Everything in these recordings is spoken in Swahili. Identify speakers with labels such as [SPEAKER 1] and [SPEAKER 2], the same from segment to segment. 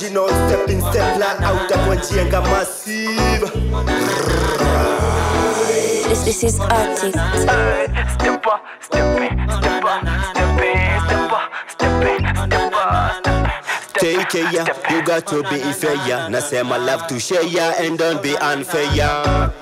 [SPEAKER 1] original step in step la out hapo njenga massive
[SPEAKER 2] This, this is Arctic.
[SPEAKER 3] Step up, step in, step up, step in, step up, step in, step up, step in.
[SPEAKER 1] Take care, you got to be fair. Nasema love to share and don't be unfair.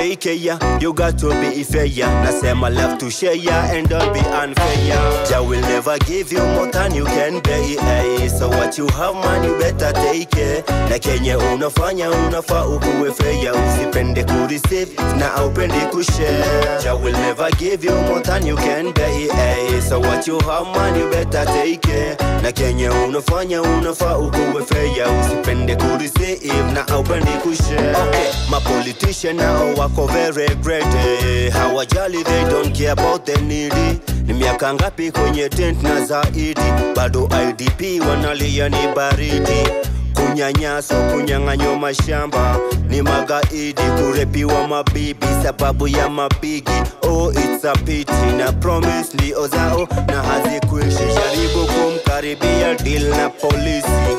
[SPEAKER 1] Take ya you got to be fair. Nasema love to share and don't be unfair. Jah will never give you more than you can bear. So what you have man you better take care. Na kenye unafanya unafaa ukuwe fair. Usipende ku receive na aupendi kushare. Jah will never give you more than you can bear. So what you have man you better take care. Na kenye unafanya unafaa ukuwe fair. Usipende ku receive na aupendi kushare. Okay, my politician nao wako very great. eh. Hawajali they don't care about the needy. Ni miaka ngapi kwenye tent na zaidi, bado IDP wanalia ni baridi kunyanyaso kunyang'anywa mashamba ni magaidi, kurepiwa mabibi sababu ya mabigi. Oh, it's a pity na promise ndio zao na hazikuishi. Jaribu kumkaribia deal na polisi,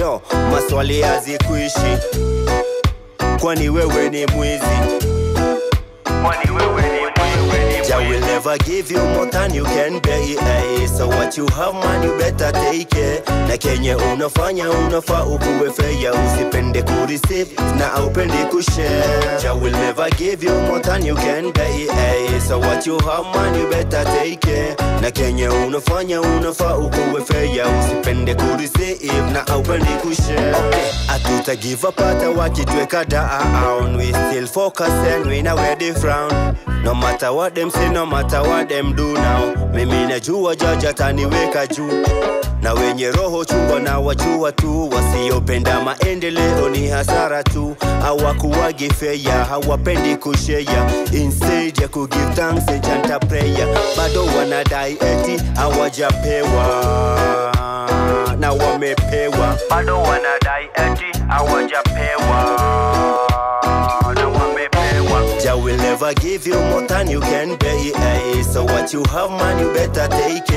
[SPEAKER 1] yo maswali hazikuishi, kwani wewe ni mwizi.
[SPEAKER 3] Kwani wewe ni
[SPEAKER 1] Jah will never give you more than you can bear. So what you have man you better take it Na kenye unafanya unafaa ukuwe fair. Usipende kureceive na aupendi kushare. Jah will never give you more than you can pay hey. So what you have man you better take care. Na kenye unafanya unafaa ukuwe fair. Usipende kureceive na aupendi kushare. Okay, Atuta give up hata wakitweka down. We still focus and we now ready frown. No matter what them say, no matter what them do now. Mimi najua jaja ataniweka juu. Na wenye roho chungo na wajua tu, wasiopenda maendeleo ni hasara tu, hawakuwagi feya, hawapendi kushea, instead ya kugive thanks and chant a prayer, bado wanadai eti hawajapewa. Na wamepewa.
[SPEAKER 3] Bado wanadai eti hawajapewa
[SPEAKER 1] will never give you more than you can bear. Eh? So what you have man you better take.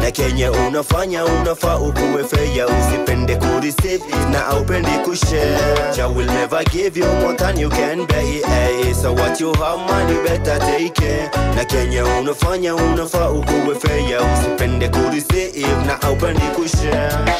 [SPEAKER 1] Na kenye unafanya unafaa ukuwe fair. Usipende kureceive na aupendi kushare. Jah will never give you more than you can bear. Eh? So what you have man you better take. Na kenye unafanya unafaa ukuwe fair. Usipende kureceive na aupendi kushare.